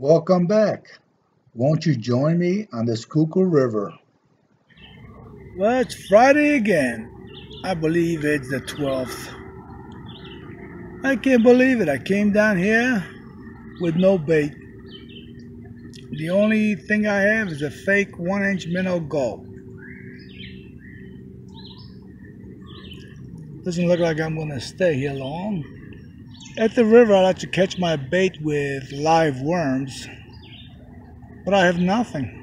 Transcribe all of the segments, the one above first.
Welcome back. Won't you join me on the Schuylkill River? Well, it's Friday again. I believe it's the 12th. I can't believe it. I came down here with no bait. The only thing I have is a fake one inch minnow gulp. Doesn't look like I'm going to stay here long. At the river, I like to catch my bait with live worms, but I have nothing.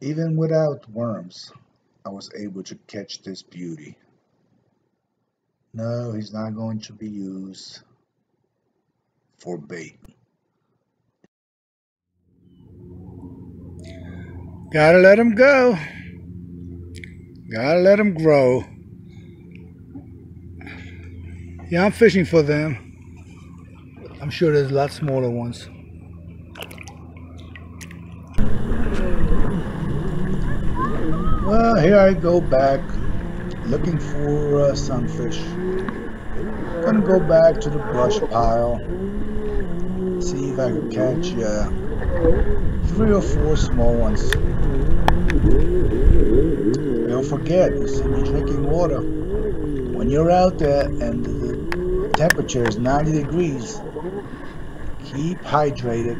Even without worms, I was able to catch this beauty. No, he's not going to be used for bait. Gotta let him go. Gotta let him grow. Yeah, I'm fishing for them. I'm sure there's a lot smaller ones. Well, here I go back looking for uh, sunfish. Gonna go back to the brush pile, see if I can catch uh, three or four small ones. Don't forget, you see me drinking water. When you're out there and the temperature is 90 degrees, keep hydrated.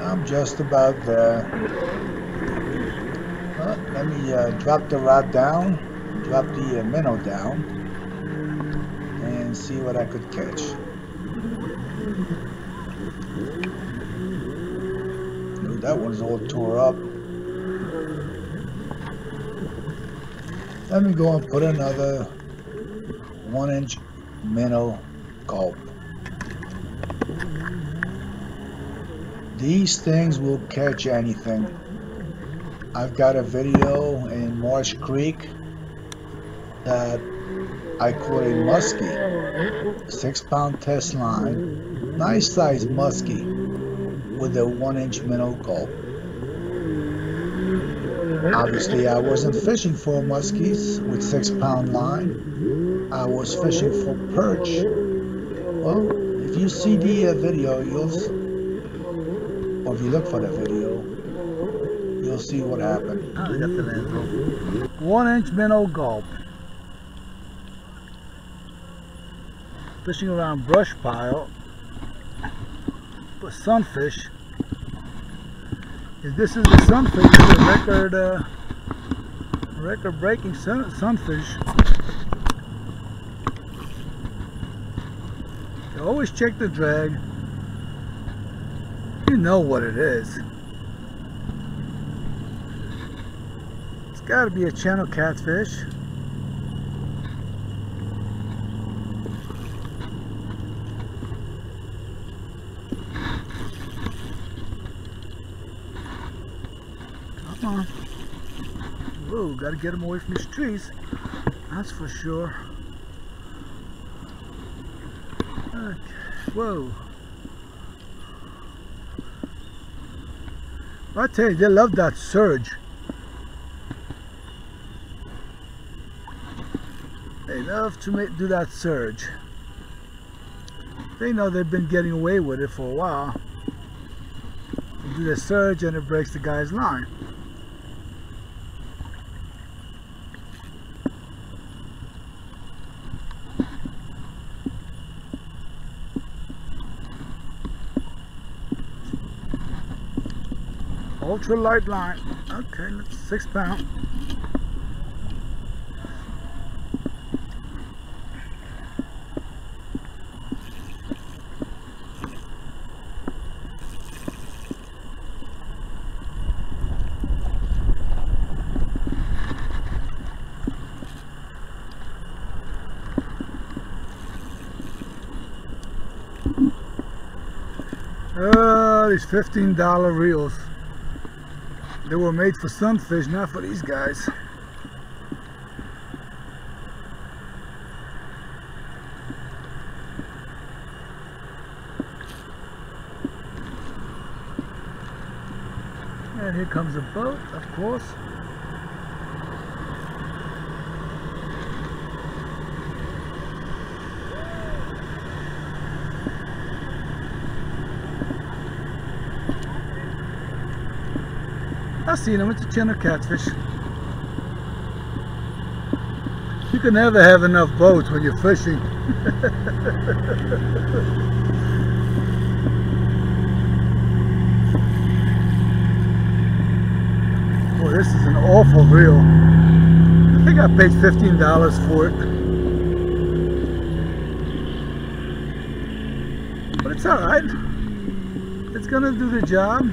I'm just about there. Well, let me uh, drop the rod down, drop the uh, minnow down, and see what I could catch. That one's all tore up. Let me go and put another one inch minnow gulp. These things will catch anything. I've got a video in Marsh Creek that I caught a muskie, six pound test line, nice size muskie with a one inch minnow gulp. Obviously I wasn't fishing for muskies with six pound line. I was fishing for perch. Well, if you see the uh, video, you'll or if you look for the video, you'll see what happened. Oh, I got the One inch minnow gulp. Fishing around brush pile but sunfish. This is the sunfish, a record uh, record breaking sun sunfish. You always check the drag. You know what it is. It's got to be a channel catfish. On. Whoa, got to get him away from these trees. That's for sure. Okay. Whoa. I tell you, they love that surge. They love to make, do that surge. They know they've been getting away with it for a while. They do the surge and it breaks the guy's line. Ultra light line. Okay, that's six pound. Uh, these $15 reels. They were made for sunfish, not for these guys. And here comes a boat, of course. I seen him. It's a Chinook catfish. You can never have enough boats when you're fishing. Boy, this is an awful reel. I think I paid $15 for it. But it's alright. It's gonna do the job.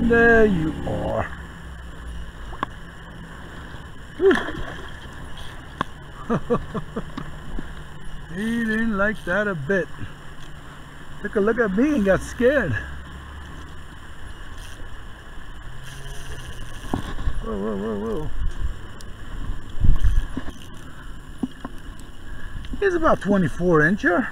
There you are. he didn't like that a bit. Took a look at me and got scared. Whoa, whoa, whoa, whoa. He's about 24 incher.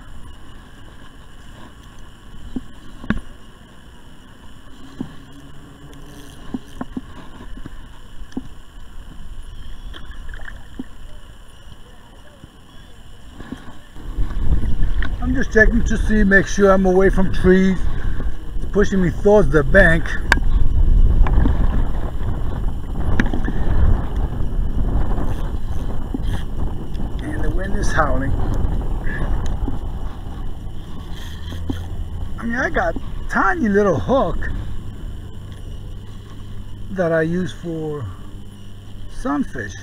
I'm just checking to see, make sure I'm away from trees. It's pushing me towards the bank. And the wind is howling. I mean, I got tiny little hook that I use for sunfish.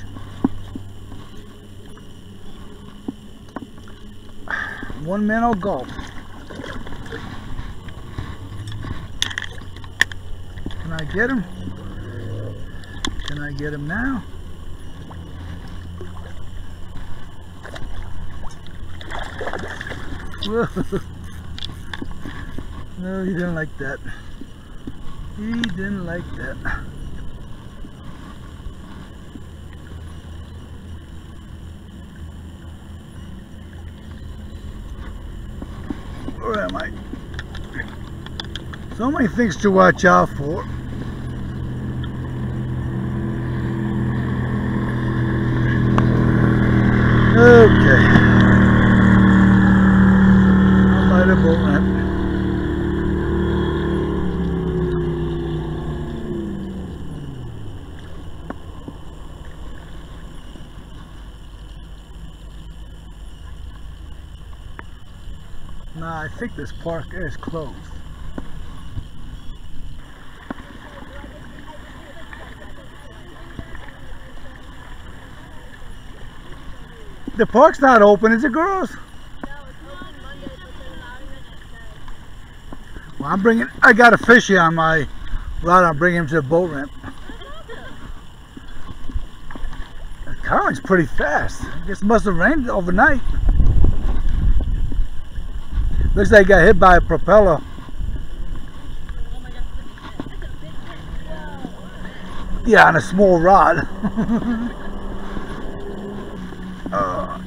One minnow gulp. Can I get him? Can I get him now? No, he didn't like that. He didn't like that. Where am I? So many things to watch out for. Okay. I'm by the boat ramp. Nah, I think this park is closed. The park's not open, is it, girls? No, it's open Monday, but they're not even next day. Well, I'm bringing. I got a fishy on my rod. I'm bringing him to the boat ramp. The current's pretty fast. I guess it must have rained overnight. Looks like he got hit by a propeller. Yeah, on a small rod. Uh,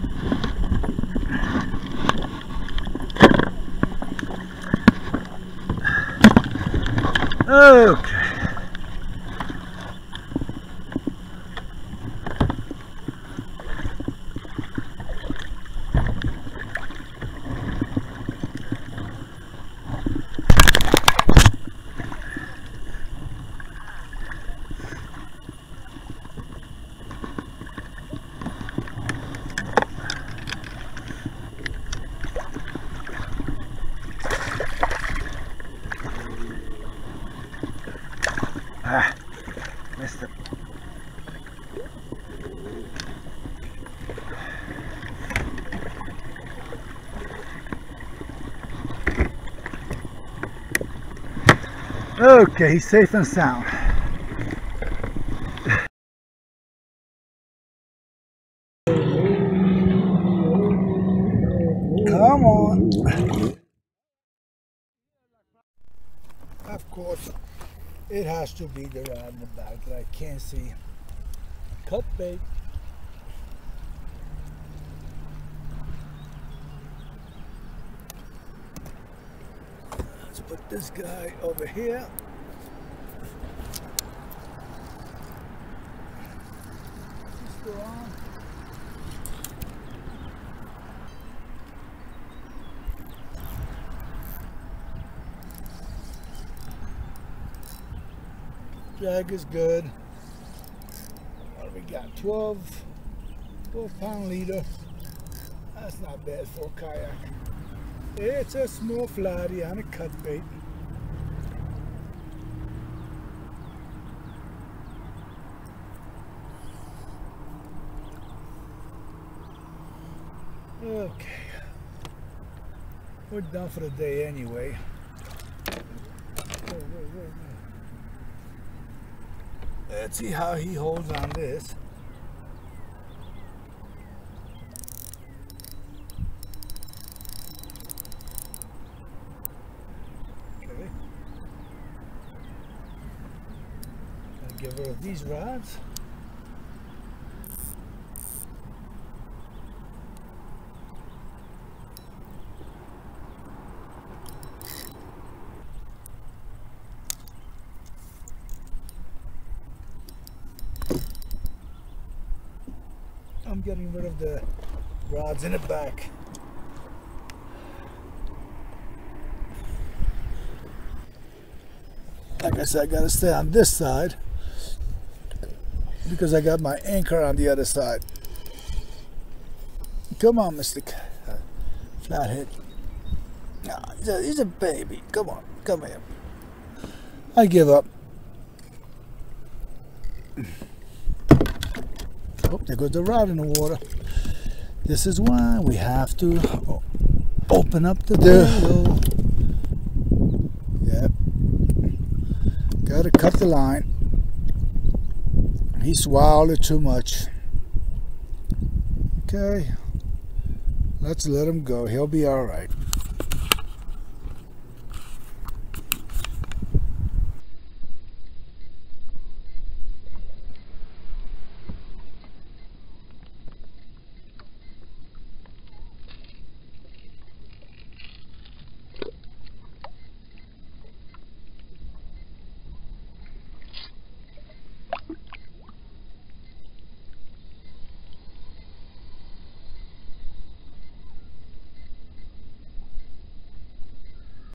okay. Okay, he's safe and sound. Come on. Of course, it has to be the rod in the back that I can't see. Cut bait. Let's put this guy over here. Drag is good. What we got? 12, 12 pound leader. That's not bad for a kayak. It's a small flatty on a cut bait. Okay. We're done for the day anyway. Whoa, whoa, whoa. Let's see how he holds on this. Okay. I'll rid of these rods. Getting rid of the rods in the back. Like I said, I gotta stay on this side because I got my anchor on the other side. Come on, Mr. Uh, Flathead. Nah, he's a, he's a baby. Come on, come here. I give up. Oh, there goes the rod in the water. This is why we have to open up the window. Yep. Gotta cut the line. He swallowed it too much. Okay. Let's let him go. He'll be alright.